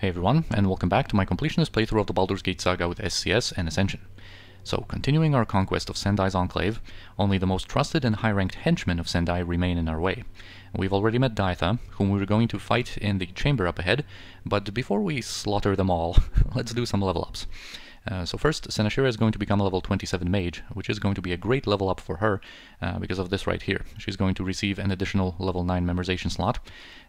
Hey everyone, and welcome back to my completionist playthrough of the Baldur's Gate saga with SCS and Ascension. So, continuing our conquest of Sendai's Enclave, only the most trusted and high-ranked henchmen of Sendai remain in our way. We've already met Diaytha, whom we're going to fight in the chamber up ahead, but before we slaughter them all, let's do some level ups. Uh, so first, Senashira is going to become a level 27 mage, which is going to be a great level up for her uh, because of this right here. She's going to receive an additional level 9 memorization slot.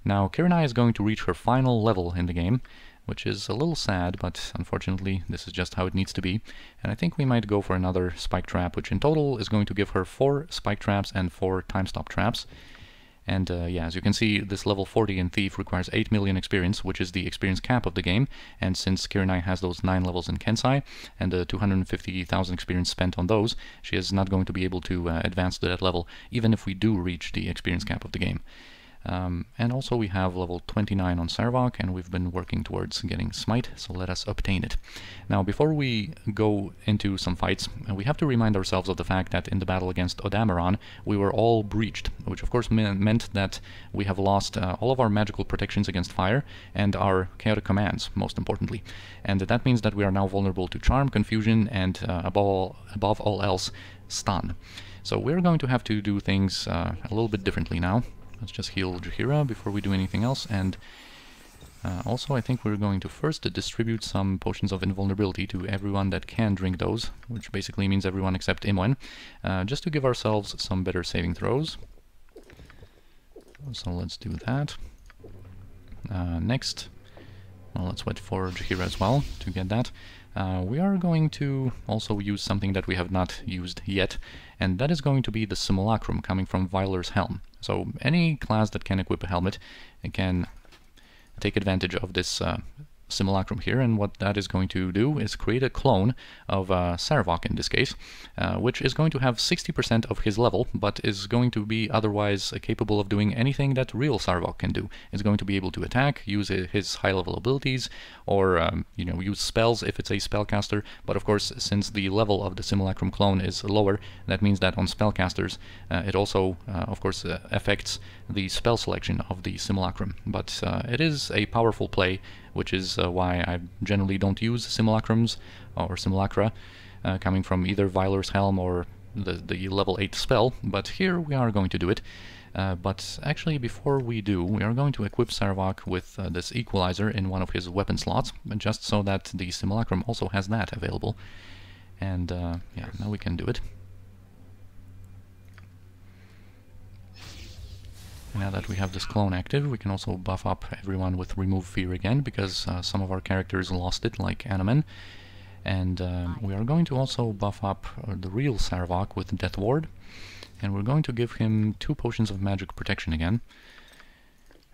Now, Kirinai is going to reach her final level in the game, which is a little sad, but unfortunately this is just how it needs to be. And I think we might go for another spike trap, which in total is going to give her 4 spike traps and 4 time stop traps. And uh, yeah, as you can see, this level 40 in Thief requires 8 million experience, which is the experience cap of the game. And since Kirinai has those 9 levels in Kensai, and the 250,000 experience spent on those, she is not going to be able to uh, advance to that level, even if we do reach the experience cap of the game. Um, and also we have level 29 on Sarevok, and we've been working towards getting Smite, so let us obtain it. Now, before we go into some fights, uh, we have to remind ourselves of the fact that in the battle against Odamaron, we were all breached, which of course me meant that we have lost uh, all of our magical protections against fire, and our chaotic commands, most importantly. And that means that we are now vulnerable to Charm, Confusion, and uh, above, all, above all else, Stun. So we're going to have to do things uh, a little bit differently now. Let's just heal Jaheira before we do anything else, and uh, also I think we're going to first distribute some potions of invulnerability to everyone that can drink those, which basically means everyone except Imoen, uh, just to give ourselves some better saving throws. So let's do that. Uh, next, well, let's wait for Jaheira as well to get that. Uh, we are going to also use something that we have not used yet, and that is going to be the Simulacrum coming from Vylar's Helm. So any class that can equip a helmet can take advantage of this uh, simulacrum here, and what that is going to do is create a clone of uh, Sarevok in this case, uh, which is going to have 60% of his level, but is going to be otherwise uh, capable of doing anything that real Sarevok can do. It's going to be able to attack, use his high-level abilities, or um, you know use spells if it's a spellcaster. But of course, since the level of the simulacrum clone is lower, that means that on spellcasters, uh, it also, uh, of course, uh, affects the spell selection of the simulacrum. But it is a powerful play which is uh, why I generally don't use simulacrums or simulacra uh, coming from either Vylar's Helm or the, the level 8 spell, but here we are going to do it. Uh, but actually, before we do, we are going to equip Sarevok with uh, this equalizer in one of his weapon slots, just so that the Simulacrum also has that available. And uh, yeah, now we can do it. Now that we have this clone active, we can also buff up everyone with Remove Fear again, because uh, some of our characters lost it, like Anomen. And um, we are going to also buff up uh, the real Sarevok with Death Ward, and we're going to give him two potions of magic protection again.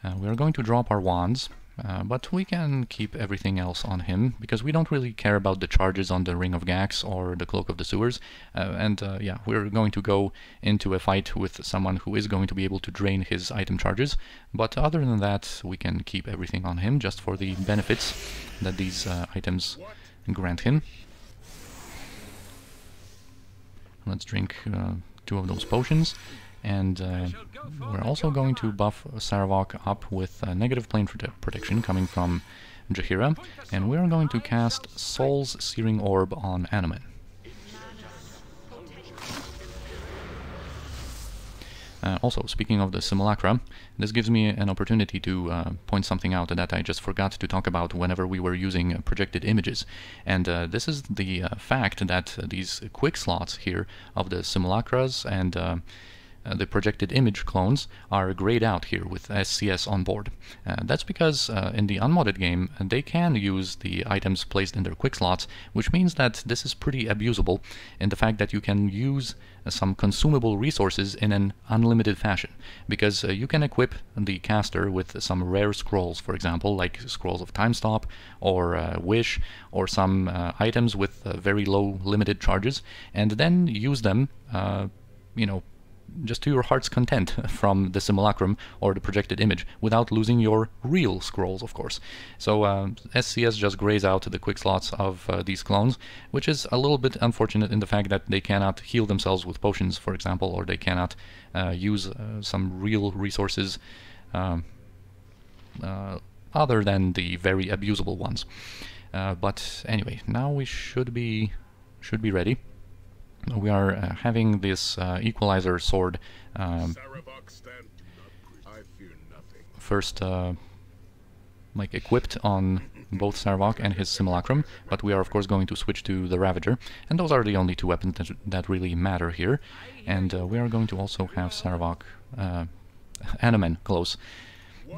Uh, we are going to drop our wands, uh, but we can keep everything else on him, because we don't really care about the charges on the Ring of Gax or the Cloak of the Sewers. Uh, and uh, yeah, we're going to go into a fight with someone who is going to be able to drain his item charges. But other than that, we can keep everything on him, just for the benefits that these uh, items grant him. Let's drink uh, two of those potions. And uh, we're also going to buff Sarevok up with a negative plane protection coming from Jaheira, and we are going to cast Soul's Searing Orb on Anomen. Uh, also, speaking of the simulacra, this gives me an opportunity to uh, point something out that I just forgot to talk about whenever we were using uh, projected images. And uh, this is the uh, fact that these quick slots here of the simulacras and uh, uh, the projected image clones are grayed out here with SCS on board. Uh, that's because uh, in the unmodded game they can use the items placed in their quick slots, which means that this is pretty abusable in the fact that you can use some consumable resources in an unlimited fashion, because uh, you can equip the caster with some rare scrolls, for example, like scrolls of time stop or uh, wish, or some uh, items with very low limited charges, and then use them, you know, just to your heart's content from the simulacrum or the projected image without losing your real scrolls, of course. So uh, SCS just grays out the quick slots of uh, these clones, which is a little bit unfortunate in the fact that they cannot heal themselves with potions, for example, or they cannot uh, use uh, some real resources um, uh, other than the very abusable ones. Uh, but anyway, now we should be should be ready. We are uh, having this uh, equalizer sword um, first uh, like equipped on both Sarevok and his Simulacrum, but we are of course going to switch to the Ravager, and those are the only two weapons that, that really matter here. And uh, we are going to also have Sarevok uh, close,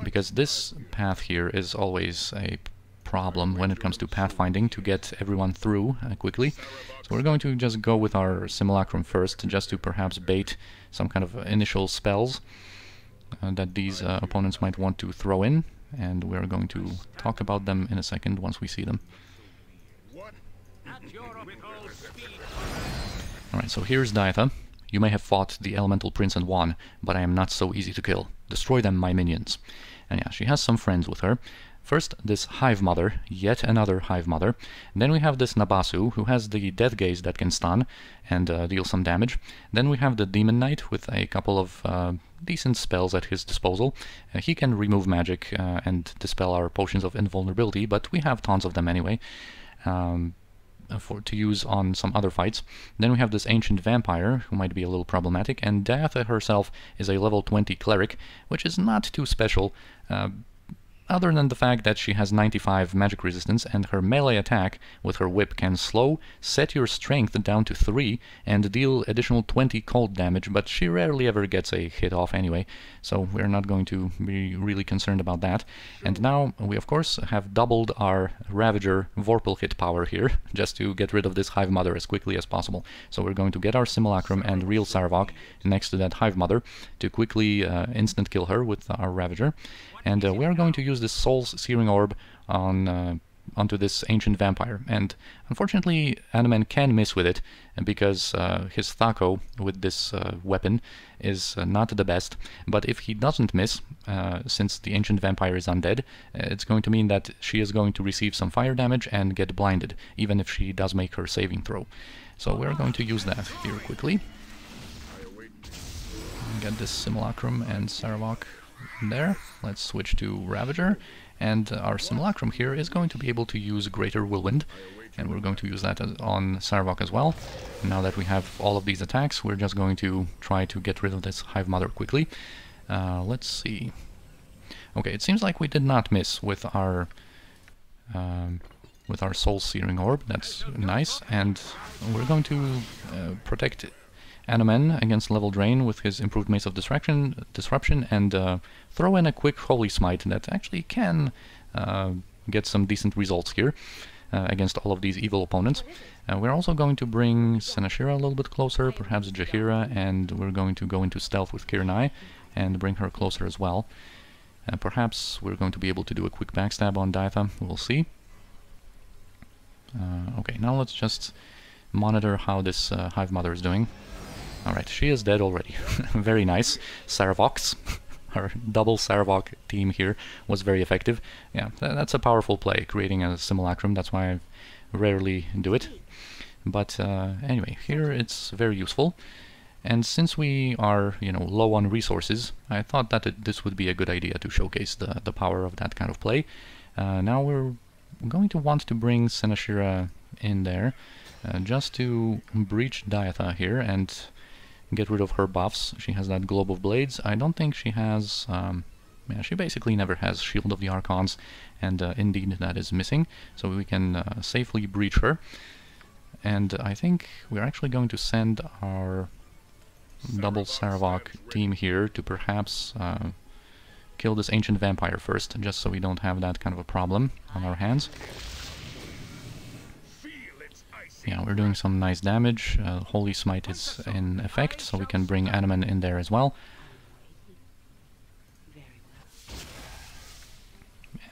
because this path here is always a problem when it comes to pathfinding to get everyone through uh, quickly. So we're going to just go with our Simulacrum first, just to perhaps bait some kind of initial spells uh, that these uh, opponents might want to throw in, and we're going to talk about them in a second once we see them. Alright, so here's Diaytha. You may have fought the Elemental Prince and won, but I am not so easy to kill. Destroy them, my minions. And yeah, she has some friends with her. First, this Hive Mother, yet another Hive Mother. Then we have this Nabasu, who has the Death Gaze that can stun and uh, deal some damage. Then we have the Demon Knight with a couple of uh, decent spells at his disposal. Uh, he can remove magic uh, and dispel our potions of invulnerability, but we have tons of them anyway. Um, for to use on some other fights. Then we have this ancient vampire, who might be a little problematic, and Diaytha herself is a level 20 cleric, which is not too special, uh, other than the fact that she has 95 magic resistance and her melee attack with her whip can slow, set your strength down to 3 and deal additional 20 cold damage, but she rarely ever gets a hit off anyway, so we're not going to be really concerned about that. And now we of course have doubled our Ravager Vorpal hit power here, just to get rid of this Hive Mother as quickly as possible. So we're going to get our Simulacrum and real Sarevok next to that Hive Mother to quickly uh, instant kill her with our Ravager. And uh, we are going to use this Soul's Searing Orb on uh, onto this ancient vampire. And unfortunately, Anomen can miss with it because uh, his THAC0 with this uh, weapon is uh, not the best. But if he doesn't miss, uh, since the ancient vampire is undead, it's going to mean that she is going to receive some fire damage and get blinded, even if she does make her saving throw. So we're going to use that here quickly. Get this Simulacrum and Sarevok there. Let's switch to Ravager, and our Simulacrum here is going to be able to use Greater Whirlwind, and we're going to use that on Sarevok as well. Now that we have all of these attacks, we're just going to try to get rid of this Hive Mother quickly. Uh, let's see. Okay, it seems like we did not miss with our um, with our Soul Searing Orb. That's nice, and we're going to uh, protect Anomen against level drain with his improved Mace of Disruption, disruption and uh, throw in a quick Holy Smite that actually can uh, get some decent results here uh, against all of these evil opponents. Uh, we're also going to bring Senashira a little bit closer, perhaps Jaheira, and we're going to go into stealth with Kirnai and bring her closer as well. Uh, perhaps we're going to be able to do a quick backstab on Diaytha, we'll see. Uh, okay, now let's just monitor how this Hive Mother is doing. Alright, she is dead already. very nice. Sarevoks. Our double Sarevok team here was very effective. Yeah, th that's a powerful play, creating a simulacrum. That's why I rarely do it. But uh, anyway, here it's very useful. And since we are, you know, low on resources, I thought that it, this would be a good idea to showcase the, the power of that kind of play. Uh, now we're going to want to bring Senashira in there, uh, just to breach Diaytha here and get rid of her buffs. She has that Globe of Blades. I don't think she has... Um, yeah, she basically never has Shield of the Archons, and uh, indeed that is missing, so we can uh, safely breach her. And I think we're actually going to send our double Sarevok team here to perhaps uh, kill this ancient vampire first, just so we don't have that kind of a problem on our hands. Yeah, we're doing some nice damage. Uh, Holy Smite is in effect, so we can bring Anomen in there as well.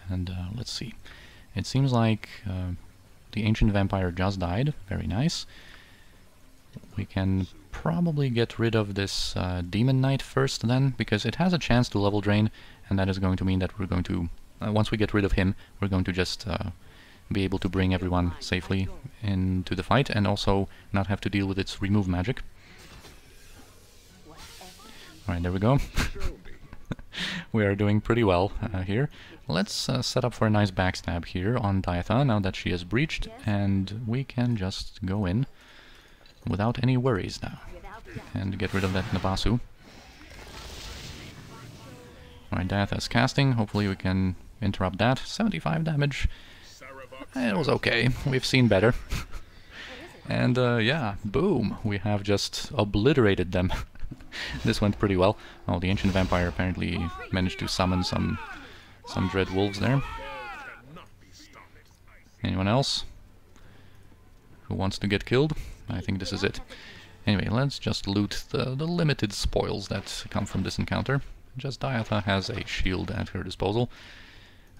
And uh, let's see. It seems like uh, the Ancient Vampire just died. Very nice. We can probably get rid of this uh, Demon Knight first then, because it has a chance to level drain, and that is going to mean that we're going to... Uh, once we get rid of him, we're going to just uh, be able to bring everyone safely into the fight and also not have to deal with its remove magic. Alright, there we go. we are doing pretty well uh, here. Let's uh, set up for a nice backstab here on Diaytha now that she has breached, and we can just go in without any worries now. And get rid of that Nabasu. Alright, Diaytha's casting. Hopefully we can interrupt that. 75 damage. It was okay. We've seen better. and uh, yeah, boom. We have just obliterated them. this went pretty well. Oh, the Ancient Vampire apparently managed to summon some some Dread Wolves there. Anyone else who wants to get killed? I think this is it. Anyway, let's just loot the, the limited spoils that come from this encounter. Just Diaytha has a shield at her disposal.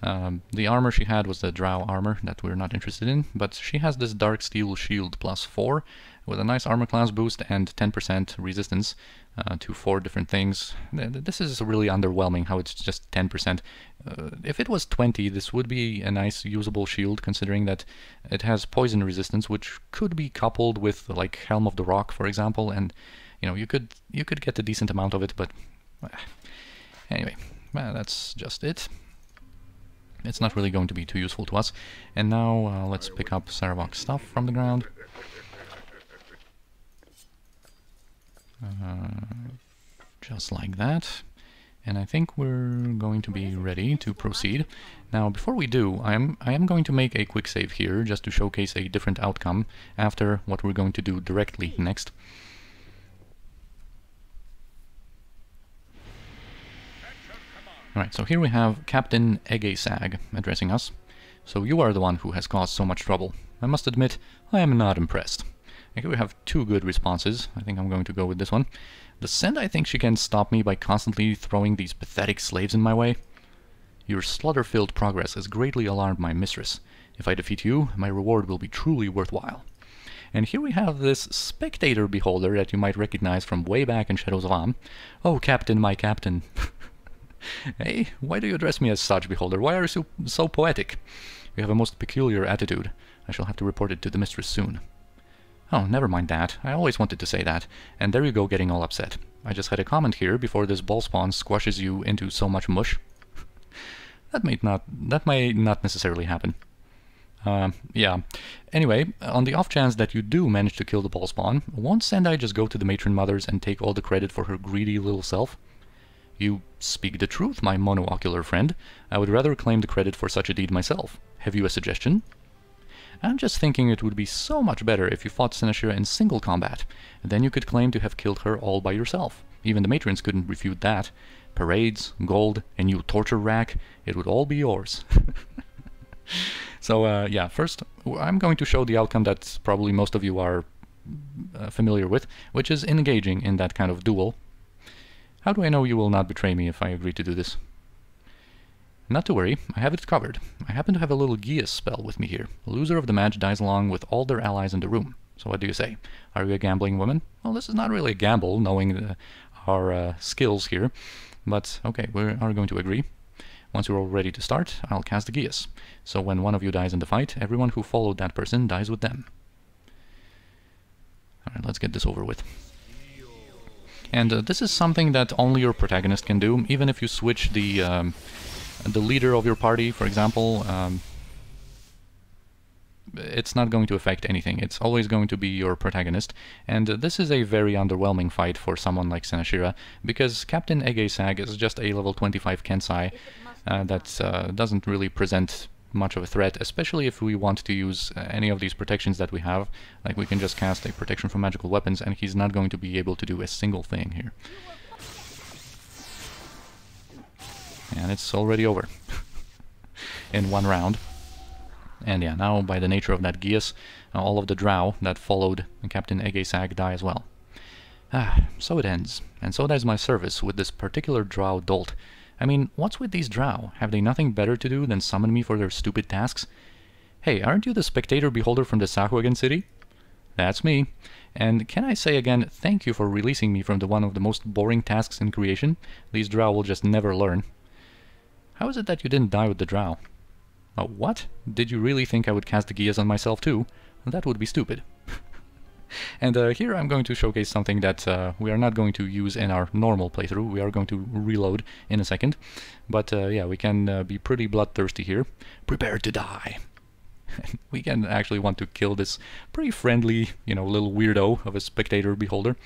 Um, the armor she had was the Drow armor that we're not interested in, but she has this Dark Steel Shield plus 4 with a nice armor class boost and 10% resistance uh, to four different things. This is really underwhelming how it's just 10%. Uh, if it was 20, this would be a nice usable shield considering that it has poison resistance, which could be coupled with like Helm of the Rock, for example, and you know you could you could get a decent amount of it, but anyway, well, that's just it. It's not really going to be too useful to us. And now uh, let's pick up Sarevok's stuff from the ground. Uh, just like that. And I think we're going to be ready to proceed. Now, before we do, I am, I am going to make a quick save here, just to showcase a different outcome after what we're going to do directly next. Alright, so here we have Captain Egeissag addressing us. So you are the one who has caused so much trouble. I must admit, I am not impressed. Okay, we have two good responses. I think I'm going to go with this one. The Sendai think she can stop me by constantly throwing these pathetic slaves in my way. Your slaughter-filled progress has greatly alarmed my mistress. If I defeat you, my reward will be truly worthwhile. And here we have this spectator beholder that you might recognize from way back in Shadows of Amn. Oh, Captain, my Captain. hey, why do you address me as such, beholder? Why are you so, so poetic? You have a most peculiar attitude. I shall have to report it to the mistress soon. Oh, never mind that. I always wanted to say that. And there you go getting all upset. I just had a comment here before this Bhaalspawn squashes you into so much mush. that may not that may not necessarily happen. Uh, yeah. Anyway, on the off chance that you do manage to kill the Bhaalspawn, won't Sendai just go to the matron mothers and take all the credit for her greedy little self? You speak the truth, my monoocular friend. I would rather claim the credit for such a deed myself. Have you a suggestion? I'm just thinking it would be so much better if you fought Senashira in single combat. Then you could claim to have killed her all by yourself. Even the matrons couldn't refute that. Parades, gold, a new torture rack, it would all be yours. so uh, yeah, first I'm going to show the outcome that probably most of you are uh, familiar with, which is engaging in that kind of duel. How do I know you will not betray me if I agree to do this? Not to worry, I have it covered. I happen to have a little Geas spell with me here. Loser of the match dies along with all their allies in the room. So what do you say? Are you a gambling woman? Well, this is not really a gamble, knowing the, our uh, skills here. But, okay, we are going to agree. Once we're all ready to start, I'll cast the Geas. So when one of you dies in the fight, everyone who followed that person dies with them. Alright, let's get this over with. And uh, this is something that only your protagonist can do, even if you switch the... Um, the leader of your party, for example, um, it's not going to affect anything. It's always going to be your protagonist. And uh, this is a very underwhelming fight for someone like Senashira, because Captain Egeissag is just a level 25 Kensai uh, that uh, doesn't really present much of a threat, especially if we want to use uh, any of these protections that we have. Like we can just cast a protection from magical weapons and he's not going to be able to do a single thing here. and it's already over in one round. And yeah, now by the nature of that Geas, uh, all of the drow that followed Captain Egeissag die as well. Ah, so it ends, and so does my service with this particular drow dolt. I mean, what's with these drow? Have they nothing better to do than summon me for their stupid tasks? Hey, aren't you the spectator beholder from the Sahuagin city? That's me. And can I say again, thank you for releasing me from the one of the most boring tasks in creation? These drow will just never learn. How is it that you didn't die with the drow? Oh, what? Did you really think I would cast the Geas on myself too? That would be stupid. and uh, here I'm going to showcase something that uh, we are not going to use in our normal playthrough. We are going to reload in a second. But uh, yeah, we can uh, be pretty bloodthirsty here. Prepare to die. we can actually want to kill this pretty friendly, you know, little weirdo of a spectator beholder.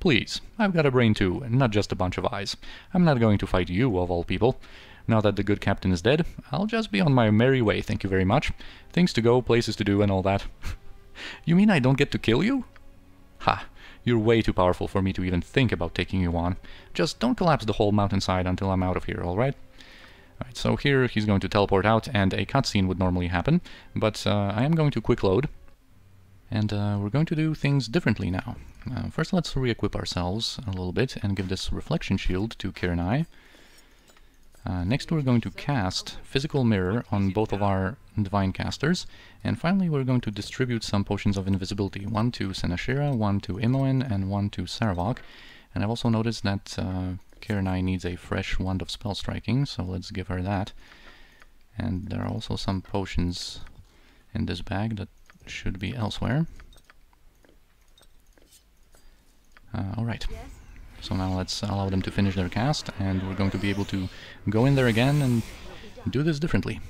Please, I've got a brain too, and not just a bunch of eyes. I'm not going to fight you, of all people. Now that the good captain is dead, I'll just be on my merry way, thank you very much. Things to go, places to do, and all that. you mean I don't get to kill you? Ha, you're way too powerful for me to even think about taking you on. Just don't collapse the whole mountainside until I'm out of here, alright? Alright, so here he's going to teleport out, and a cutscene would normally happen, but uh, I am going to quick load, and uh, we're going to do things differently now. Uh, first let's re-equip ourselves a little bit and give this reflection shield to Kirinai. Uh, next we're going to cast Physical Mirror on both of our Divine Casters. And finally we're going to distribute some Potions of Invisibility. One to Senashira, one to Imoen, and one to Sarevok. And I've also noticed that uh, Kirinai needs a fresh Wand of Spell Striking, so let's give her that. And there are also some potions in this bag that should be elsewhere. Uh, Alright. So now let's allow them to finish their cast, and we're going to be able to go in there again and do this differently.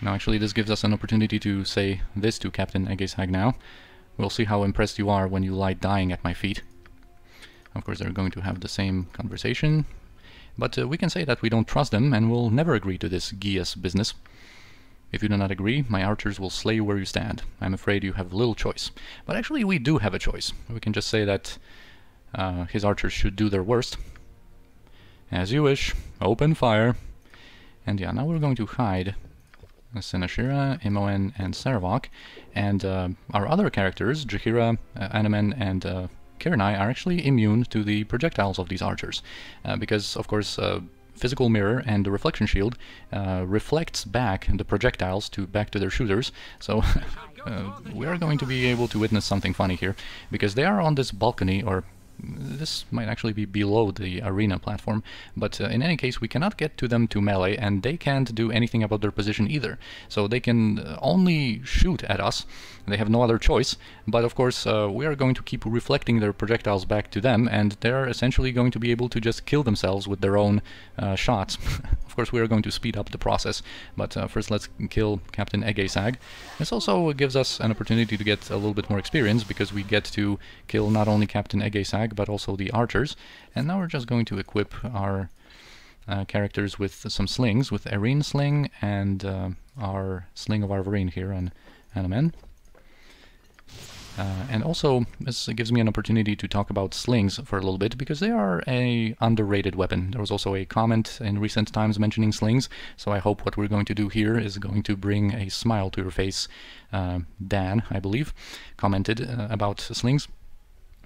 Now actually this gives us an opportunity to say this to Captain Egeissag now. We'll see how impressed you are when you lie dying at my feet. Of course they're going to have the same conversation, but uh, we can say that we don't trust them and will never agree to this Geas business. If you do not agree, my archers will slay you where you stand. I'm afraid you have little choice. But actually we do have a choice. We can just say that uh, his archers should do their worst. As you wish. Open fire. And yeah, now we're going to hide Senashira, Imoen, and Sarevok. And uh, our other characters, Jaheira, uh, Anomen, and uh, Kirinai, are actually immune to the projectiles of these archers. Uh, because, of course, uh, physical mirror and the reflection shield uh, reflects back the projectiles to back to their shooters. So uh, we are going to be able to witness something funny here because they are on this balcony or this might actually be below the arena platform, but uh, in any case we cannot get to them to melee and they can't do anything about their position either. So they can uh, only shoot at us, they have no other choice, but of course uh, we are going to keep reflecting their projectiles back to them and they're essentially going to be able to just kill themselves with their own uh, shots. of course we are going to speed up the process, but uh, first let's kill Captain Egeissag. This also gives us an opportunity to get a little bit more experience because we get to kill not only Captain Egeissag but also the archers. And now we're just going to equip our uh, characters with some slings, with Erin Sling and uh, our Sling of Arvoreen here on Anomen. Uh, and also, this gives me an opportunity to talk about slings for a little bit, because they are a underrated weapon. There was also a comment in recent times mentioning slings, so I hope what we're going to do here is going to bring a smile to your face. Uh, Dan, I believe, commented uh, about slings.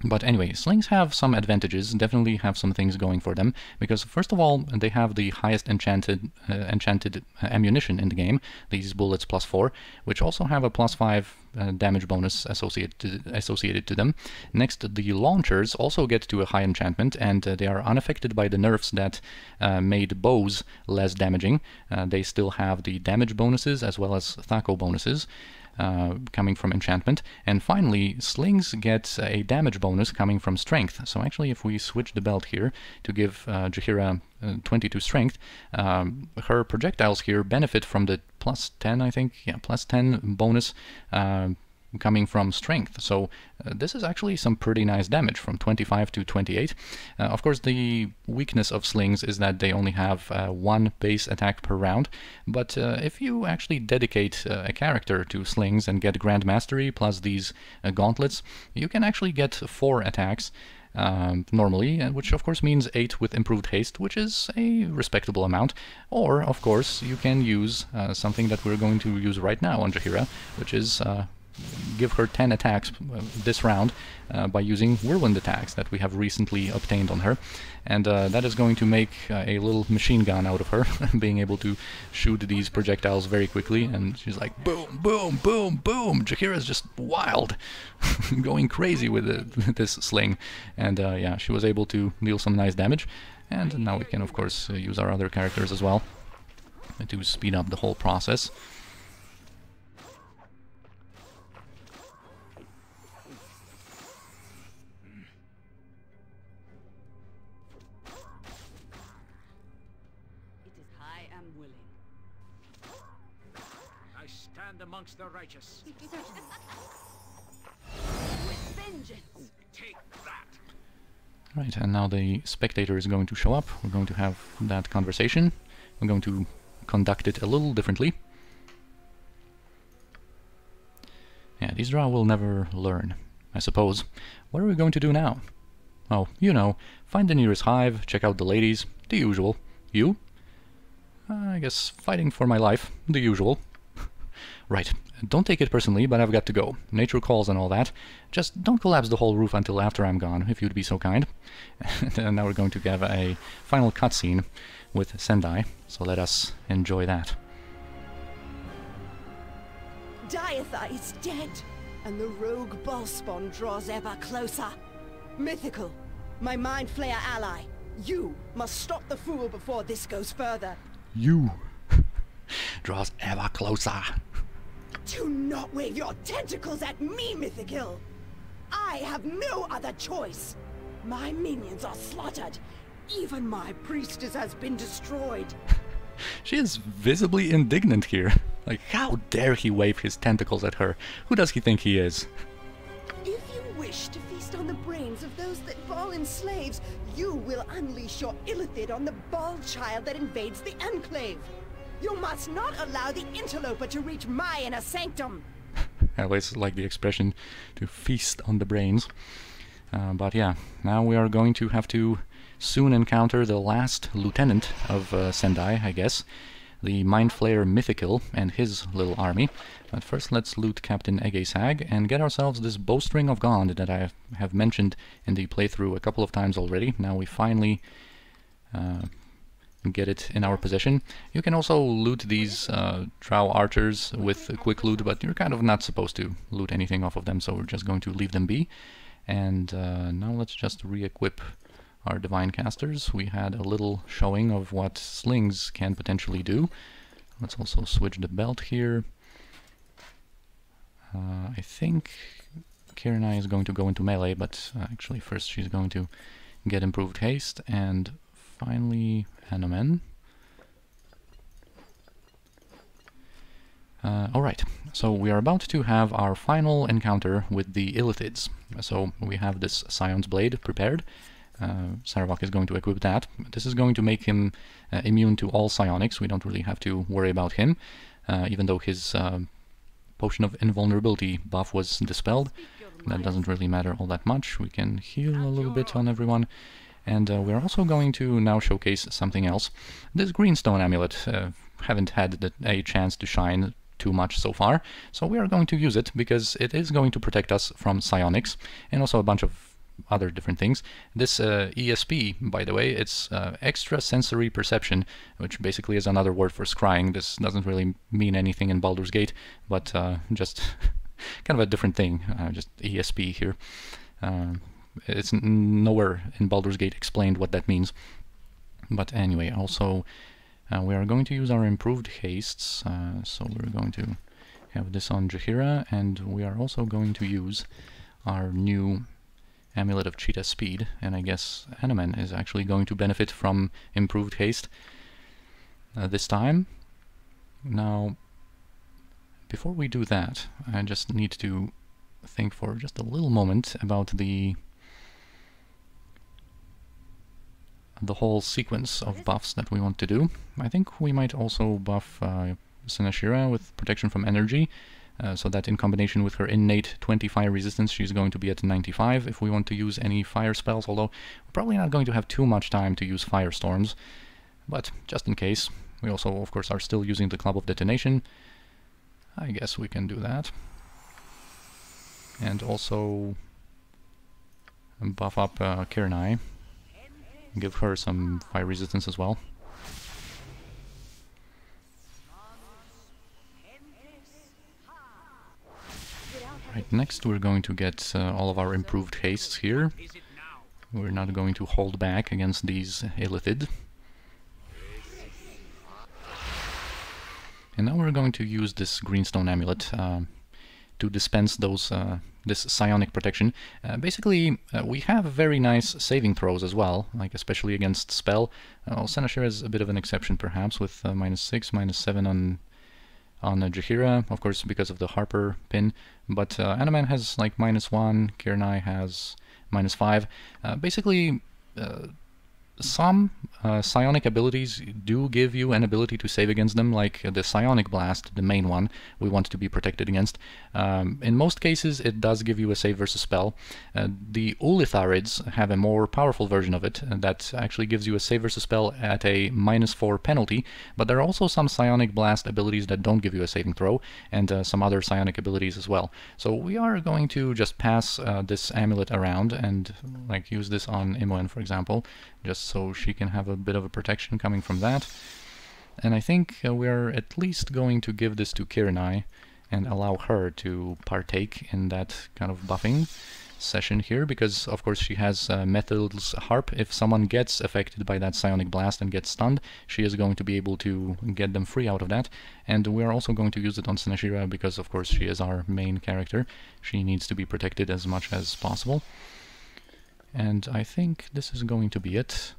But anyway, slings have some advantages, definitely have some things going for them, because first of all, they have the highest enchanted uh, enchanted uh, ammunition in the game, these bullets plus 4, which also have a plus 5 uh, damage bonus associated to, associated to them. Next, the launchers also get to a high enchantment, and uh, they are unaffected by the nerfs that uh, made bows less damaging. Uh, they still have the damage bonuses as well as THAC0 bonuses. Uh, coming from enchantment. And finally, slings get a damage bonus coming from strength. So actually, if we switch the belt here to give uh, Jaheira uh, 22 strength, um, her projectiles here benefit from the plus 10, I think, yeah, plus 10 bonus uh, coming from strength. So uh, this is actually some pretty nice damage from 25 to 28. Uh, of course the weakness of slings is that they only have uh, one base attack per round, but uh, if you actually dedicate uh, a character to slings and get Grand Mastery plus these uh, gauntlets, you can actually get four attacks um, normally, which of course means 8 with improved haste, which is a respectable amount. Or, of course, you can use something that we're going to use right now on Jaheira, which is give her 10 attacks uh, this round uh, by using whirlwind attacks that we have recently obtained on her. And uh, that is going to make uh, a little machine gun out of her, being able to shoot these projectiles very quickly. And she's like, boom, boom, boom, boom. is just wild, going crazy with it, this sling. And uh, yeah, she was able to deal some nice damage. And now we can, of course, use our other characters as well to speed up the whole process. Stand the righteous. With vengeance! Take that! Right, and now the spectator is going to show up. We're going to have that conversation. We're going to conduct it a little differently. Yeah, these Drow will never learn, I suppose. What are we going to do now? Oh, you know, find the nearest hive, check out the ladies, the usual. You? Uh, I guess fighting for my life, the usual. Right, don't take it personally, but I've got to go. Nature calls and all that. Just don't collapse the whole roof until after I'm gone, if you'd be so kind. and now we're going to have a final cutscene with Sendai, so let us enjoy that. Diaytha is dead, and the rogue Bhaalspawn draws ever closer. Mithykyl, my Mind Flayer ally, you must stop the fool before this goes further. You draws ever closer. Do not wave your tentacles at me, Mithykyl! I have no other choice! My minions are slaughtered. Even my priestess has been destroyed. She is visibly indignant here. Like, how dare he wave his tentacles at her? Who does he think he is? If you wish to feast on the brains of those that Bhaal enslaves, you will unleash your illithid on the Bhaal child that invades the Enclave. You must not allow the interloper to reach my inner sanctum. I always like the expression to feast on the brains. Uh, but yeah, now we are going to have to soon encounter the last lieutenant of uh, Sendai, I guess, the Mind Flayer Mithykyl and his little army. But first let's loot Captain Egeissag and get ourselves this Bowstring of Gond that I have mentioned in the playthrough a couple of times already. Now we finally uh, get it in our possession. You can also loot these uh, Drow archers with a quick loot, but you're kind of not supposed to loot anything off of them, so we're just going to leave them be. And uh, now let's just re-equip our Divine Casters. We had a little showing of what slings can potentially do. Let's also switch the belt here. Uh, I think Kirinai is going to go into melee, but uh, actually first she's going to get improved haste, and finally Anomen. Uh, Alright, so we are about to have our final encounter with the Illithids. So we have this Scion's Blade prepared. Uh, Sarevok is going to equip that. This is going to make him uh, immune to all psionics. We don't really have to worry about him, uh, even though his uh, Potion of Invulnerability buff was dispelled. That doesn't really matter all that much. We can heal a little bit on everyone. And uh, we're also going to now showcase something else. This Greenstone Amulet, uh, haven't had the, a chance to shine too much so far, so we are going to use it because it is going to protect us from psionics and also a bunch of other different things. This uh, ESP, by the way, it's uh, extra sensory perception, which basically is another word for scrying. This doesn't really mean anything in Baldur's Gate, but uh, just kind of a different thing, uh, just ESP here. Um, it's nowhere in Baldur's Gate explained what that means. But anyway, also uh, we are going to use our improved hastes, uh, so we're going to have this on Jaheira, and we are also going to use our new Amulet of Cheetah Speed, and I guess Anomen is actually going to benefit from improved haste uh, this time. Now, before we do that, I just need to think for just a little moment about the the whole sequence of buffs that we want to do. I think we might also buff uh, Senashira with protection from energy, uh, so that in combination with her innate 20 fire resistance, she's going to be at 95 if we want to use any fire spells, although we're probably not going to have too much time to use firestorms. But just in case, we also, of course, are still using the Club of Detonation. I guess we can do that. And also buff up uh, Kirinai give her some fire resistance as well. Right, next we're going to get uh, all of our improved hastes here. We're not going to hold back against these Illithid. And now we're going to use this Greenstone Amulet uh, to dispense those uh, this psionic protection. Uh, basically, uh, we have very nice saving throws as well, like especially against spell. Uh, well, Senashira is a bit of an exception perhaps, with uh, minus 6, minus 7 on on uh, Jaheira, of course because of the Harper pin, but uh, Anomen has like minus 1, Kiranai has minus 5. Uh, basically, uh, some uh, psionic abilities do give you an ability to save against them, like the psionic blast, the main one, we want to be protected against. Um, in most cases, it does give you a save versus spell. Uh, the Ulitharids have a more powerful version of it that actually gives you a save versus spell at a minus 4 penalty, but there are also some psionic blast abilities that don't give you a saving throw, and uh, some other psionic abilities as well. So we are going to just pass uh, this amulet around and like use this on Imoen, for example, just so she can have a bit of a protection coming from that. And I think uh, we're at least going to give this to Kiranai and allow her to partake in that kind of buffing session here because of course she has uh, Methild's harp. If someone gets affected by that psionic blast and gets stunned, she is going to be able to get them free out of that. And we're also going to use it on Senashira because of course she is our main character. She needs to be protected as much as possible. And I think this is going to be it.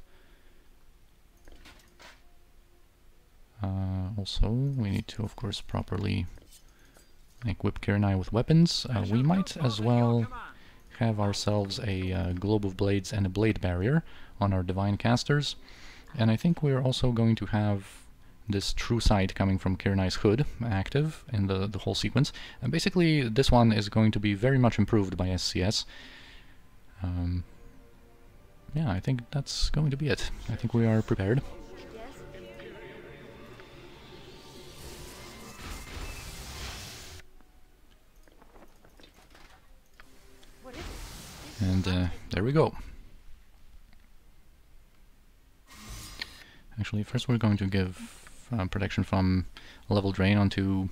Uh, also, we need to, of course, properly equip Kiranai with weapons. Uh, we might as well have ourselves a uh, globe of blades and a blade barrier on our divine casters. And I think we're also going to have this true sight coming from Kiranai's hood active in the, the whole sequence. And basically, this one is going to be very much improved by SCS. Um, yeah, I think that's going to be it. I think we are prepared. And uh, there we go. Actually, first we're going to give uh, protection from level drain onto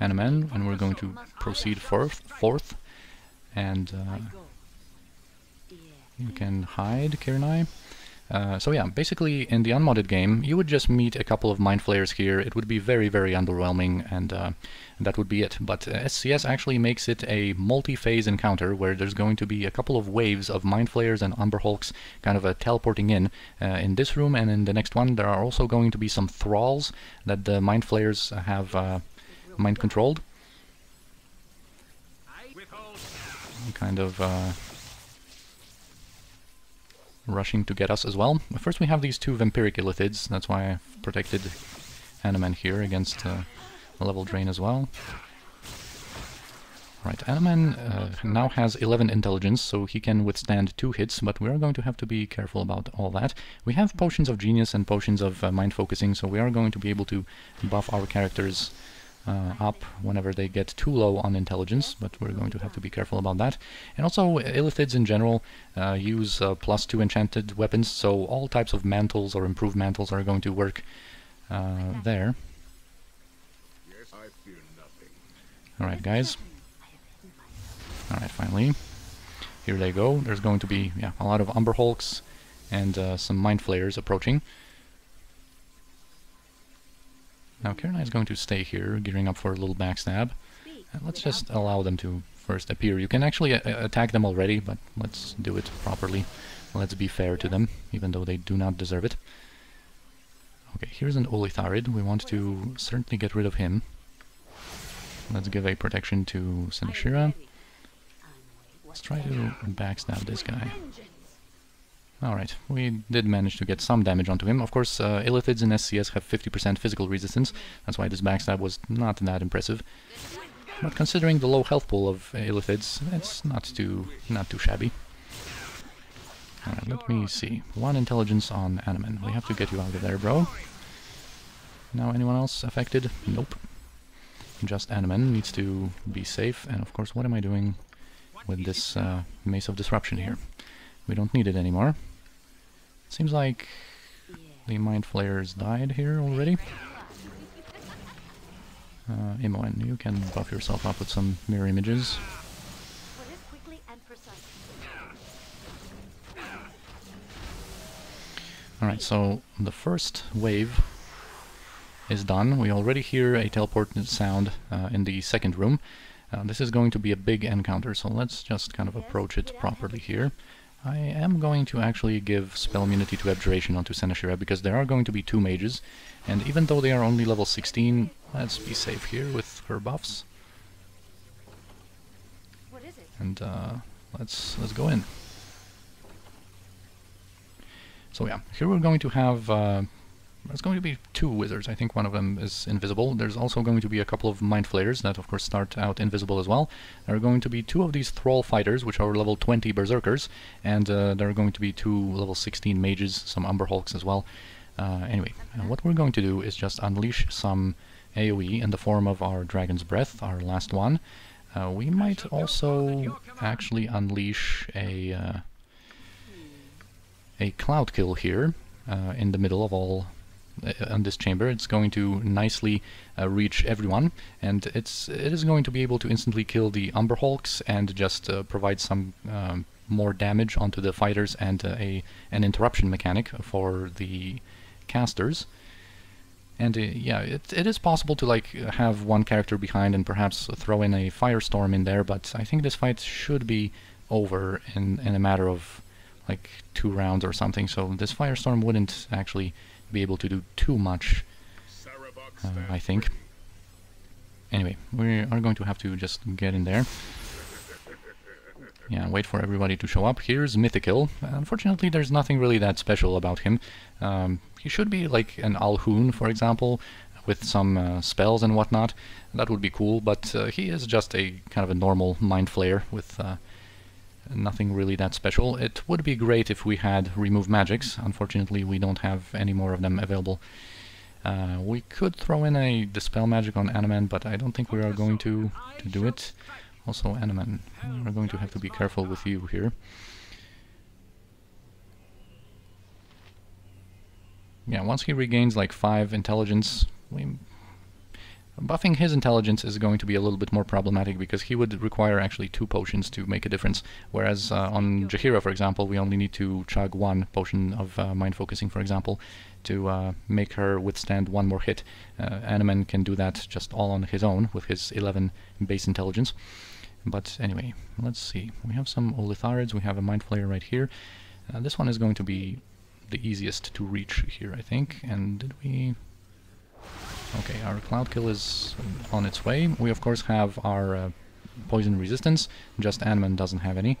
Anomen, and we're going to proceed fourth, fourth and uh, you can hide Kiranai. Uh, so yeah, basically in the unmodded game, you would just meet a couple of mind flayers here. It would be very, very underwhelming, and uh, that would be it. But uh, SCS actually makes it a multi-phase encounter where there's going to be a couple of waves of mind flayers and umber hulks kind of uh, teleporting in. Uh, in this room and in the next one, there are also going to be some thralls that the mind flayers have uh, mind controlled. Kind of rushing to get us as well. First we have these two vampiric illithids, that's why I've protected Anomen here against uh, level drain as well. Right, Anomen uh, now has 11 intelligence, so he can withstand two hits, but we are going to have to be careful about all that. We have potions of genius and potions of uh, mind focusing, so we are going to be able to buff our characters uh, up whenever they get too low on intelligence, but we're going to have to be careful about that. And also, illithids in general uh, use uh, plus 2 enchanted weapons, so all types of mantles or improved mantles are going to work uh, there. Alright guys. Alright, finally. Here they go. There's going to be yeah, a lot of Umber Hulks and uh, some Mind Flayers approaching. Now Kiranai is going to stay here, gearing up for a little backstab. And uh, let's just allow them to first appear. You can actually uh, uh, attack them already, but let's do it properly. Let's be fair to them, even though they do not deserve it. Okay, here's an Ulitharid. We want to certainly get rid of him. Let's give a protection to Senashira. Let's try to backstab this guy. Alright, we did manage to get some damage onto him. Of course, uh, Illithids in SCS have 50% physical resistance, that's why this backstab was not that impressive. But considering the low health pool of Illithids, it's not too not too shabby. Alright, let me see. One intelligence on Anomen. We have to get you out of there, bro. Now anyone else affected? Nope. Just Anomen needs to be safe, and of course what am I doing with this uh, Mace of Disruption here? We don't need it anymore. Seems like the Mind Flayers died here already. Uh, Imoen, you can buff yourself up with some mirror images. Alright, so the first wave is done. We already hear a teleport sound uh, in the second room. Uh, this is going to be a big encounter, so let's just kind of approach it properly here. I am going to actually give spell immunity to abjuration onto Senashira because there are going to be two mages, and even though they are only level 16, let's be safe here with her buffs. What is it? And uh, let's let's go in. So yeah, here we're going to have uh, there's going to be two wizards. I think one of them is invisible. There's also going to be a couple of mind flayers that, of course, start out invisible as well. There are going to be two of these thrall fighters, which are level 20 berserkers, and uh, there are going to be two level 16 mages, some umber hulks as well. Uh, anyway, uh, what we're going to do is just unleash some AoE in the form of our Dragon's Breath, our last one. Uh, we might also actually unleash a uh, a cloud kill here uh, in the middle of all on this chamber. It's going to nicely uh, reach everyone, and it's it is going to be able to instantly kill the Umber Hulks and just uh, provide some um, more damage onto the fighters and uh, a an interruption mechanic for the casters. And uh, yeah, it, it is possible to like have one character behind and perhaps throw in a firestorm in there, but I think this fight should be over in, in a matter of like two rounds or something, so this firestorm wouldn't actually be able to do too much, uh, I think. Anyway, we are going to have to just get in there. Yeah, wait for everybody to show up. Here's Mithykyl. Unfortunately, there's nothing really that special about him. Um, he should be like an Alhoon, for example, with some uh, spells and whatnot. That would be cool, but uh, he is just a kind of a normal Mind Flayer with uh, nothing really that special. It would be great if we had remove magics. Unfortunately, we don't have any more of them available. Uh, we could throw in a dispel magic on Anomen, but I don't think we are going to to do it. Also, Anomen, we're going to have to be careful with you here. Yeah, once he regains like 5 intelligence, we Buffing his intelligence is going to be a little bit more problematic because he would require actually two potions to make a difference, whereas uh, on Jaheira, for example, we only need to chug one potion of uh, mind focusing, for example, to uh, make her withstand one more hit. Uh, Anomen can do that just all on his own with his 11 base intelligence. But anyway, let's see. We have some Ulitharids, we have a Mind Flayer right here. Uh, this one is going to be the easiest to reach here, I think. And did we... Okay, our Cloud Kill is on its way. We of course have our uh, poison resistance, just Anomen doesn't have any.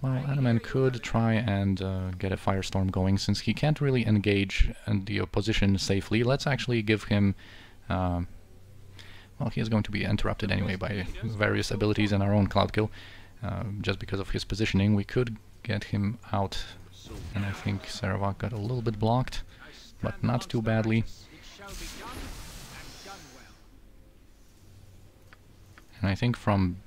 Well, Anomen could try and uh, get a Firestorm going, since he can't really engage the opposition safely. Let's actually give him... Uh, well, he is going to be interrupted anyway by various abilities and our own Cloud Kill. Uh, just because of his positioning, we could get him out, and I think Sarevok got a little bit blocked but not too badly. And I think from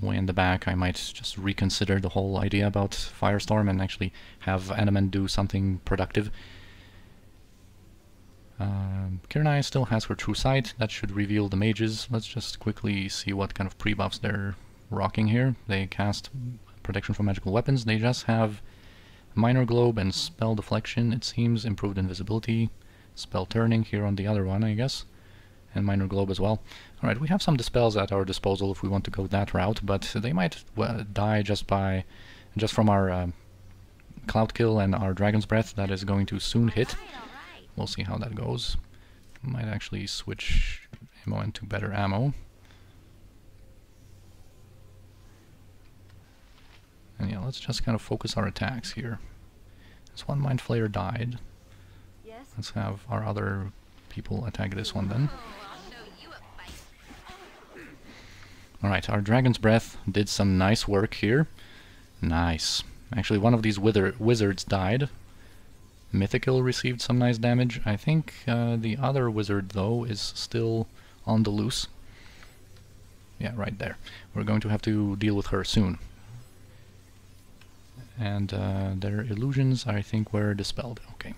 way in the back I might just reconsider the whole idea about Firestorm and actually have Anomen do something productive. Um, Kirnai still has her True Sight, that should reveal the mages. Let's just quickly see what kind of pre-buffs they're rocking here. They cast protection from magical weapons, they just have Minor Globe and Spell Deflection, it seems, improved invisibility, Spell Turning here on the other one, I guess, and Minor Globe as well. Alright, we have some Dispels at our disposal if we want to go that route, but they might well, die just by, just from our uh, Cloud Kill and our Dragon's Breath that is going to soon hit. We'll see how that goes. Might actually switch ammo into better ammo. Let's just kind of focus our attacks here. This one Mind Flayer died. Yes? Let's have our other people attack this one then. Alright, our Dragon's Breath did some nice work here. Nice. Actually, one of these wither wizards died. Mithykyl received some nice damage. I think uh, the other wizard, though, is still on the loose. Yeah, right there. We're going to have to deal with her soon and uh, their illusions I think were dispelled. Okay,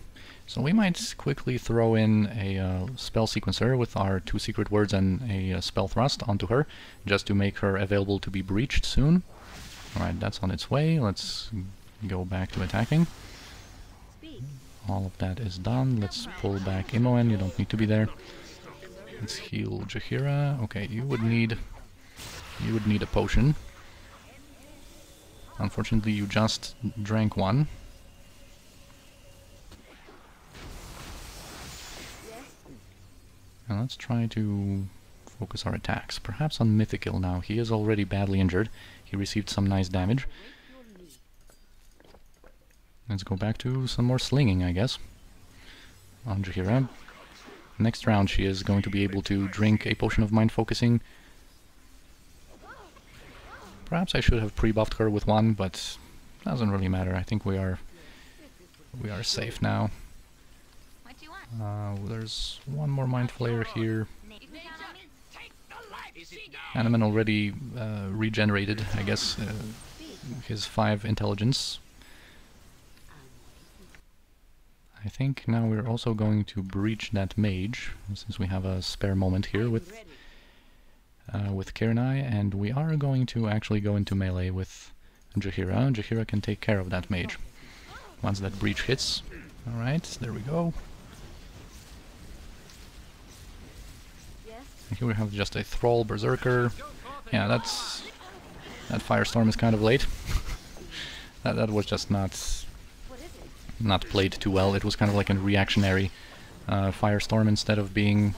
so we might quickly throw in a uh, spell sequencer with our two secret words and a uh, spell thrust onto her, just to make her available to be breached soon. Alright, that's on its way. Let's go back to attacking. All of that is done. Let's pull back Imoen, you don't need to be there. Let's heal Jaheira. Okay, you would need you would need a potion. Unfortunately, you just drank one. Let's try to focus our attacks. Perhaps on Mithykyl now. He is already badly injured. He received some nice damage. Let's go back to some more slinging, I guess. On Jaheira. Next round she is going to be able to drink a potion of mind focusing. Perhaps I should have pre-buffed her with one, but doesn't really matter. I think we are we are safe now. Uh, there's one more Mind Flayer here. Anomen already uh, regenerated, I guess, uh, his 5 intelligence. I think now we're also going to breach that mage, since we have a spare moment here with uh, with Kirinai, and we are going to actually go into melee with Jaheira. Jaheira can take care of that mage once that breach hits. Alright, there we go. here we have just a Thrall Berserker. Yeah, that's... That Firestorm is kind of late. that, that was just not... Not played too well. It was kind of like a reactionary uh, Firestorm instead of being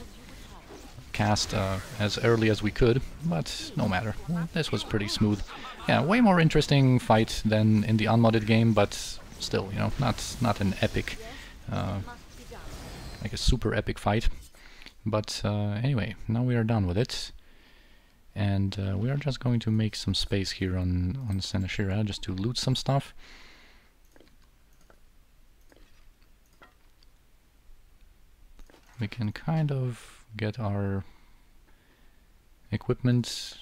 cast uh, as early as we could, but no matter. This was pretty smooth. Yeah, way more interesting fight than in the unmodded game, but still, you know, not not an epic, uh, like a super epic fight. But uh, anyway, now we are done with it. And uh, we are just going to make some space here on, on Senashira just to loot some stuff. We can kind of get our equipment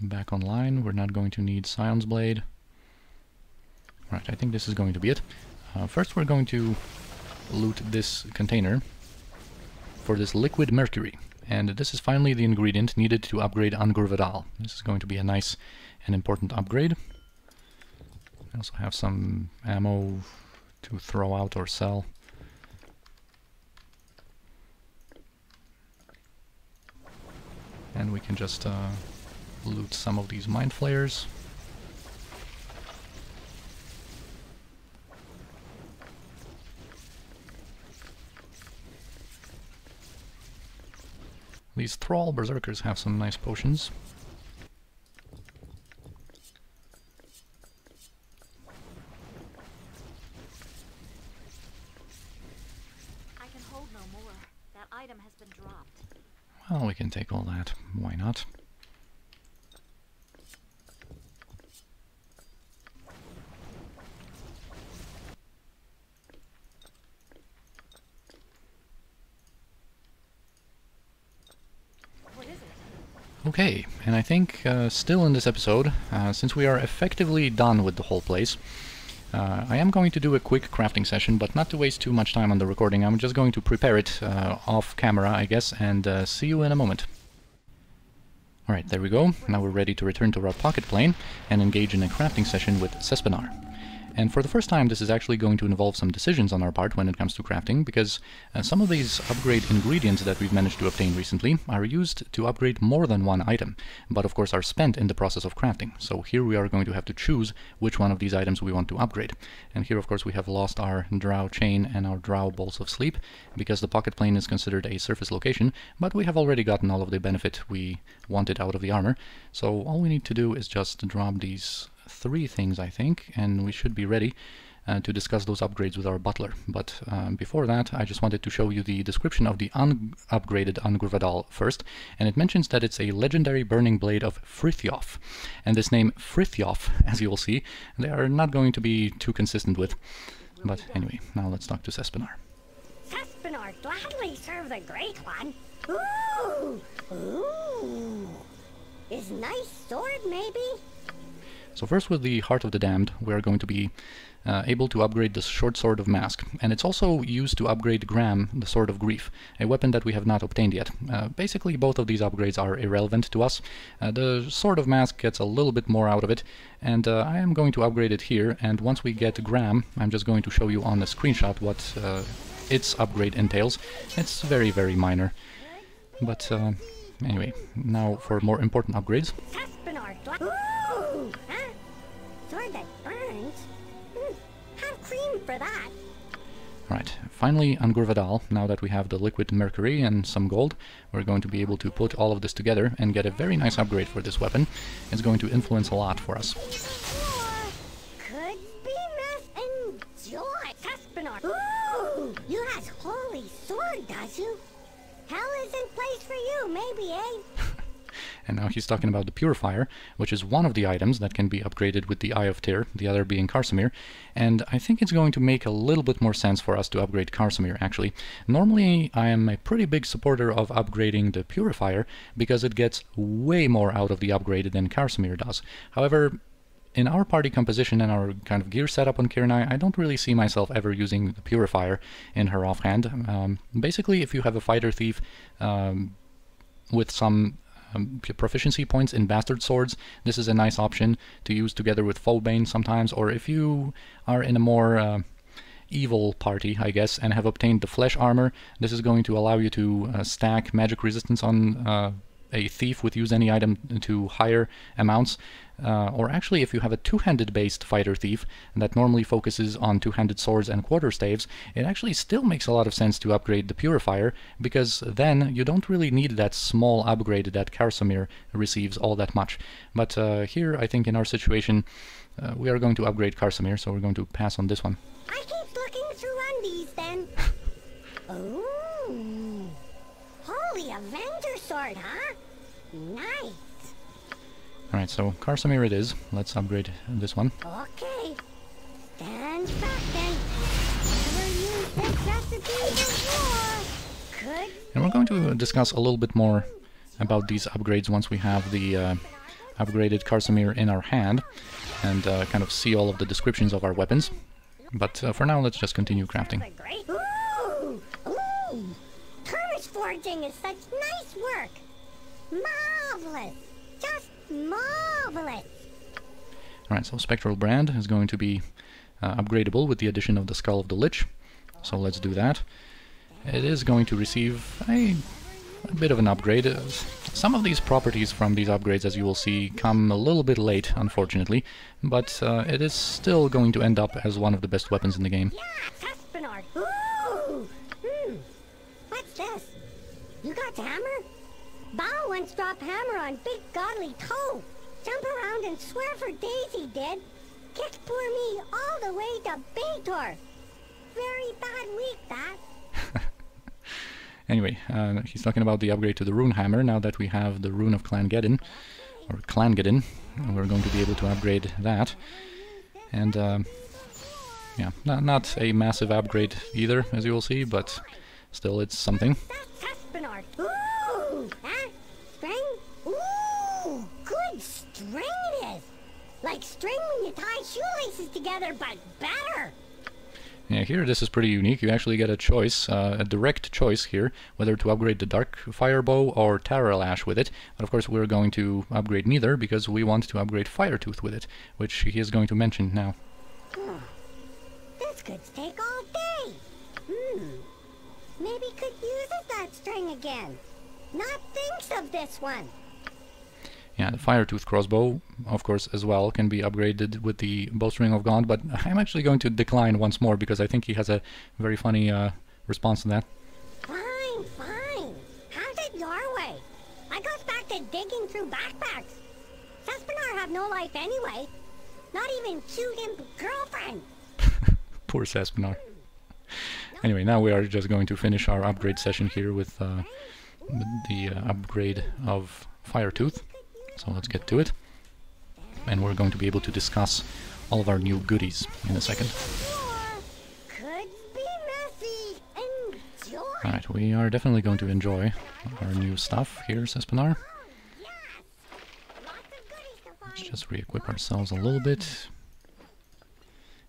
back online. We're not going to need Scion's Blade. Right, I think this is going to be it. Uh, first we're going to loot this container for this liquid mercury. And this is finally the ingredient needed to upgrade Angurvadal. This is going to be a nice and important upgrade. I also have some ammo to throw out or sell. And we can just uh, loot some of these mind flayers. These Thrall Berserkers have some nice potions. I can hold no more. That item has been dropped. Well, we can take all that. Why not? Okay, and I uh, still in this episode, uh, since we are effectively done with the whole place, uh, I am going to do a quick crafting session, but not to waste too much time on the recording. I'm just going to prepare it uh, off camera, I guess, and uh, see you in a moment. Alright, there we go. Now we're ready to return to our pocket plane and engage in a crafting session with Cespenar. And for the first time, this is actually going to involve some decisions on our part when it comes to crafting, because uh, some of these upgrade ingredients that we've managed to obtain recently are used to upgrade more than one item, but of course are spent in the process of crafting. So here we are going to have to choose which one of these items we want to upgrade. And here, of course, we have lost our Drow chain and our Drow balls of sleep, because the pocket plane is considered a surface location, but we have already gotten all of the benefit we wanted out of the armor. So all we need to do is just drop these three things, I think, and we should be ready uh, to discuss those upgrades with our butler. But um, before that, I just wanted to show you the description of the un-upgraded Angurvadal first, and it mentions that it's a legendary burning blade of Frithiof. And this name Frithiof, as you will see, they are not going to be too consistent with. But anyway, now let's talk to Cespenar. Cespenar gladly serve the Great One. Ooh! Ooh! Is nice sword, maybe? So first with the Heart of the Damned, we are going to be uh, able to upgrade the Short Sword of Mask. And it's also used to upgrade Gram, the Sword of Grief, a weapon that we have not obtained yet. Uh, basically, both of these upgrades are irrelevant to us. Uh, the Sword of Mask gets a little bit more out of it, and uh, I am going to upgrade it here, and once we get Gram, I'm just going to show you on the screenshot what uh, its upgrade entails. It's very, very minor. But uh, anyway, now for more important upgrades. Sword that burns? Hmm. Have cream for that. Right, finally Angurvadal, now that we have the liquid mercury and some gold, we're going to be able to put all of this together and get a very nice upgrade for this weapon. It's going to influence a lot for us. Or could be mess and joy. Cespenar. Ooh! You has holy sword, does you? Hell is in place for you, maybe, eh? And now he's talking about the Purifier, which is one of the items that can be upgraded with the Eye of Tyr, the other being Carsomyr. And I think it's going to make a little bit more sense for us to upgrade Carsomyr, actually. Normally, I am a pretty big supporter of upgrading the Purifier, because it gets way more out of the upgrade than Carsomyr does. However, in our party composition and our kind of gear setup on Kirnai, I don't really see myself ever using the Purifier in her offhand. Um, basically, if you have a fighter thief um, with some um, proficiency points in Bastard Swords, this is a nice option to use together with Foebane sometimes, or if you are in a more uh, evil party, I guess, and have obtained the Flesh Armor, this is going to allow you to uh, stack magic resistance on uh, a thief with use any item to higher amounts. Uh, or actually, if you have a two-handed based fighter thief and that normally focuses on two-handed swords and quarterstaves, it actually still makes a lot of sense to upgrade the Purifier, because then you don't really need that small upgrade that Carsomyr receives all that much. But uh, here, I think in our situation, uh, we are going to upgrade Carsomyr, so we're going to pass on this one. I keep looking through undies then. Ooh. Holy Avenger sword, huh? Nice. Alright, so Carsomyr it is. Let's upgrade this one. Okay. Stand back then. Never use this recipe before. Could And we're going to discuss a little bit more about these upgrades once we have the uh, upgraded Carsomyr in our hand and uh, kind of see all of the descriptions of our weapons. But uh, for now, let's just continue crafting. great. Ooh. Ooh. Forging is such nice work. Marvelous. Just marvelous. Alright, so Spectral Brand is going to be uh, upgradable with the addition of the Skull of the Lich. So let's do that. It is going to receive a, a bit of an upgrade. Uh, Some of these properties from these upgrades, as you will see, come a little bit late, unfortunately, but uh, it is still going to end up as one of the best weapons in the game. Yeah. Ooh. Hmm. What's this? You got the hammer? Bao once dropped hammer on big godly toe. Jump around and swear for days he did. Kicked poor me all the way to Baator. Very bad week, that. Anyway, uh, he's talking about the upgrade to the Rune Hammer now that we have the Rune of Clangeddin, or Clangeddin. We're going to be able to upgrade that. And, um, yeah, not, not a massive upgrade either, as you will see, but still it's something. That's Cespenar. Ooh. Huh? String? Ooh. Good string it is. Like string when you tie shoelaces together, but better. Yeah, here this is pretty unique. You actually get a choice, uh, a direct choice here, whether to upgrade the Dark Fire Bow or Taralash with it. But of course we're going to upgrade neither because we want to upgrade Fire Tooth with it, which he is going to mention now. This could take all day. Hmm. Maybe could use that string again. Not thinks of this one. Yeah, the Fire Tooth crossbow, of course, as well, can be upgraded with the Bowstring of Gond, but I'm actually going to decline once more because I think he has a very funny uh, response to that. Fine, fine. How's it your way. I goes back to digging through backpacks. Cespenar have no life anyway. Not even cute imp girlfriend. Poor Cespenar. Anyway, now we are just going to finish our upgrade session here with uh, the uh, upgrade of Fire Tooth. So let's get to it. And we're going to be able to discuss all of our new goodies in a second. Alright, we are definitely going to enjoy our new stuff here, find. Let's just re-equip ourselves a little bit.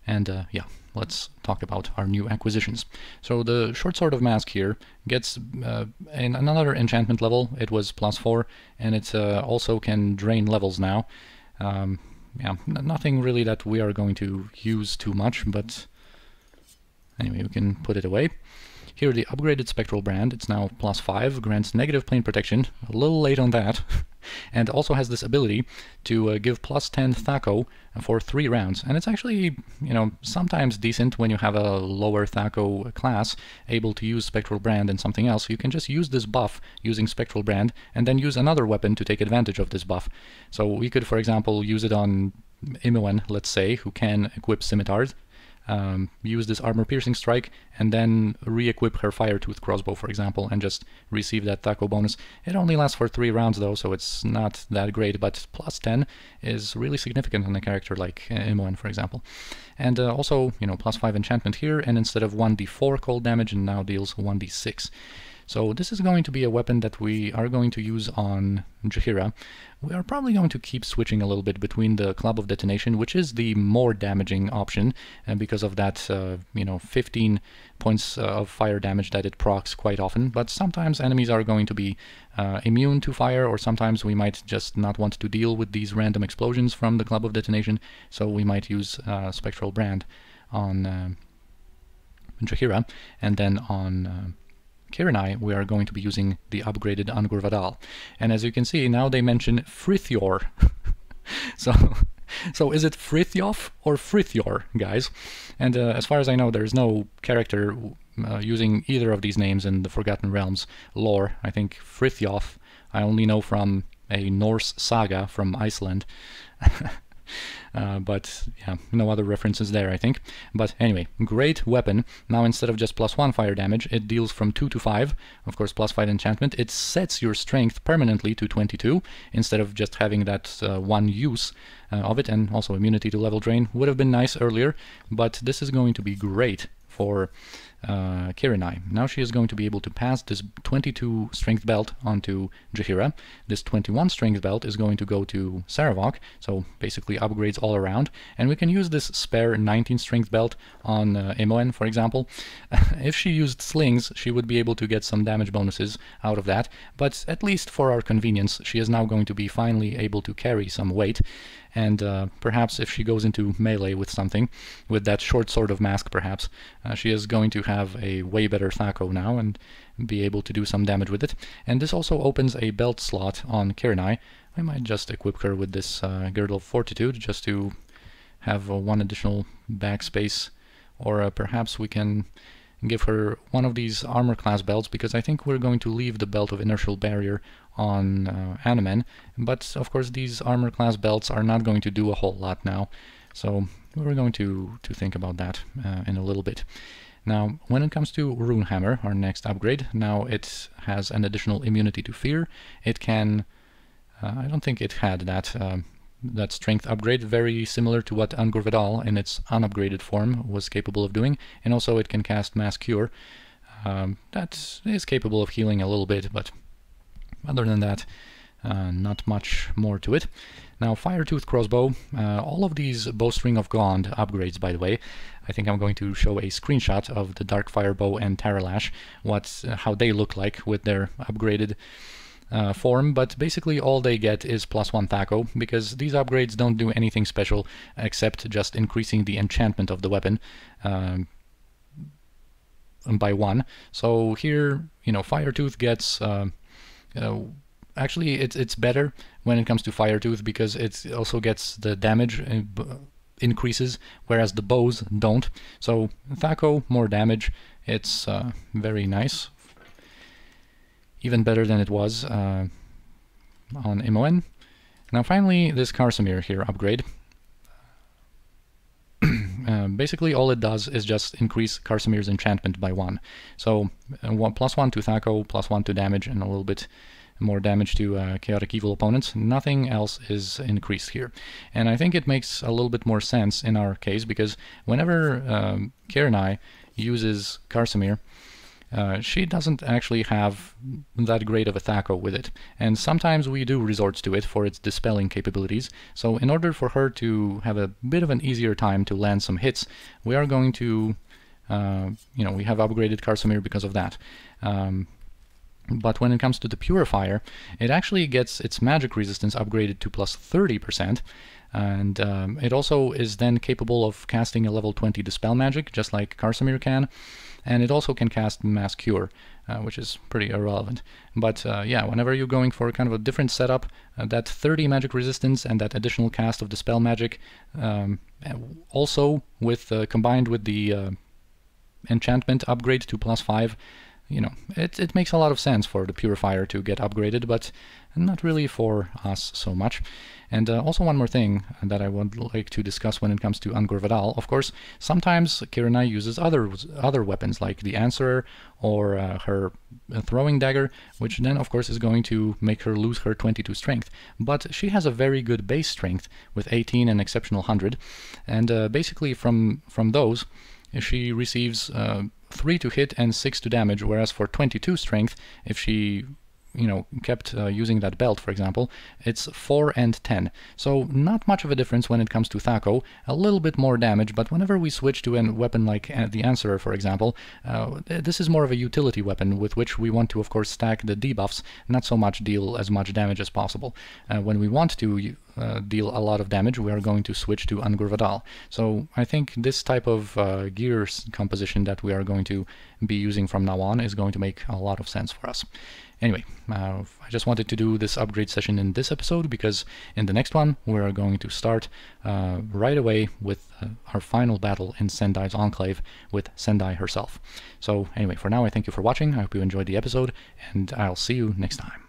And uh, yeah, let's talk about our new acquisitions. So the Short Sword of Mask here gets uh, in another enchantment level. It was plus 4, and it uh, also can drain levels now. Um, yeah, nothing really that we are going to use too much, but anyway, we can put it away. Here, the upgraded Spectral Brand, it's now plus 5, grants negative plane protection, a little late on that, and also has this ability to uh, give plus 10 THAC0 for 3 rounds. And it's actually, you know, sometimes decent when you have a lower THAC0 class able to use Spectral Brand and something else. You can just use this buff using Spectral Brand, and then use another weapon to take advantage of this buff. So we could, for example, use it on Imoen, let's say, who can equip scimitars, um, use this armor piercing strike and then re-equip her fire tooth crossbow for example and just receive that THAC0 bonus. It only lasts for 3 rounds though so it's not that great but plus 10 is really significant on a character like uh, Imoen for example. And uh, also you know plus 5 enchantment here and instead of 1d4 cold damage and now deals 1d6. So this is going to be a weapon that we are going to use on Jaheira. We are probably going to keep switching a little bit between the Club of Detonation, which is the more damaging option, and because of that, uh, you know, 15 points uh, of fire damage that it procs quite often, but sometimes enemies are going to be uh, immune to fire, or sometimes we might just not want to deal with these random explosions from the Club of Detonation, so we might use uh, Spectral Brand on uh, Jaheira, and then on uh, I, we are going to be using the upgraded Angurvadal. And as you can see, now they mention Frithyor. so, so is it Frithjof or Frithyor, guys? And uh, as far as I know, there's no character uh, using either of these names in the Forgotten Realms lore. I think Frithjof I only know from a Norse saga from Iceland. Uh, but yeah, no other references there, I think. But anyway, great weapon. Now instead of just plus 1 fire damage, it deals from 2 to 5. Of course, plus 5 enchantment. It sets your strength permanently to 22, instead of just having that uh, one use uh, of it, and also immunity to level drain. Would have been nice earlier, but this is going to be great for uh, Kirinai. Now she is going to be able to pass this 22 strength belt onto Jaheira. This 21 strength belt is going to go to Sarevok, so basically upgrades all around. And we can use this spare 19 strength belt on uh, for example. if she used slings, she would be able to get some damage bonuses out of that, but at least for our convenience, she is now going to be finally able to carry some weight and uh, perhaps if she goes into melee with something, with that short sword of mask perhaps, uh, she is going to have a way better THAC0 now and be able to do some damage with it. And this also opens a belt slot on Kirinai. I might just equip her with this uh, Girdle of Fortitude just to have uh, one additional backspace, or uh, perhaps we can give her one of these armor class belts because I think we're going to leave the belt of inertial barrier on uh, Anomen but of course these armor class belts are not going to do a whole lot now so we're going to to think about that uh, in a little bit now when it comes to Runehammer our next upgrade now it has an additional immunity to fear it can uh, I don't think it had that um, that strength upgrade, very similar to what Angurvadal in its unupgraded form was capable of doing, and also it can cast Mass Cure. Um, that is capable of healing a little bit, but other than that, uh, not much more to it. Now, Fire Tooth Crossbow, uh, all of these Bowstring of Gond upgrades, by the way, I think I'm going to show a screenshot of the Dark Fire Bow and Taralash, what, uh, how they look like with their upgraded uh, form, but basically all they get is plus one THAC0, because these upgrades don't do anything special except just increasing the enchantment of the weapon um, by one. So here, you know, Fire Tooth gets... Uh, actually, it's, it's better when it comes to Fire Tooth because it also gets the damage uh, increases, whereas the bows don't. So THAC0, more damage, it's uh, very nice even better than it was uh, on Imoen. Now finally, this Carsomyr here upgrade. uh, basically all it does is just increase Carsomyr's enchantment by one. So uh, one, plus one to THAC0, plus one to damage, and a little bit more damage to uh, chaotic evil opponents. Nothing else is increased here. And I think it makes a little bit more sense in our case because whenever um, uses Carsomyr, uh, she doesn't actually have that great of a THAC0 with it, and sometimes we do resort to it for its dispelling capabilities, so in order for her to have a bit of an easier time to land some hits, we are going to, uh, you know, we have upgraded Carsomyr because of that. Um, But when it comes to the Purifier, it actually gets its magic resistance upgraded to plus 30%, and um, it also is then capable of casting a level 20 Dispel Magic, just like Carsomyr can, and it also can cast Mass Cure, uh, which is pretty irrelevant. But uh, yeah, whenever you're going for a kind of a different setup, uh, that 30 magic resistance and that additional cast of Dispel Magic, um, also with uh, combined with the uh, enchantment upgrade to plus 5, you know, it, it makes a lot of sense for the Purifier to get upgraded, but not really for us so much. And uh, also one more thing that I would like to discuss when it comes to Angurvadal. Of course, sometimes Kira-Nai uses other other weapons like the Answerer or uh, her throwing dagger, which then of course is going to make her lose her 22 strength. But she has a very good base strength with 18 and exceptional 100, and uh, basically from from those she receives uh, 3 to hit and 6 to damage, whereas for 22 strength, if she you know, kept uh, using that belt, for example, it's 4 and 10. So not much of a difference when it comes to THAC0, a little bit more damage, but whenever we switch to a weapon like uh, the Answerer, for example, uh, this is more of a utility weapon with which we want to, of course, stack the debuffs, not so much deal as much damage as possible. Uh, when we want to uh, deal a lot of damage, we are going to switch to Angurvadal. So I think this type of uh, gears composition that we are going to be using from now on is going to make a lot of sense for us. Anyway, uh, I just wanted to do this upgrade session in this episode because in the next one we're going to start uh, right away with uh, our final battle in Sendai's Enclave with Sendai herself. So anyway, for now I thank you for watching, I hope you enjoyed the episode, and I'll see you next time.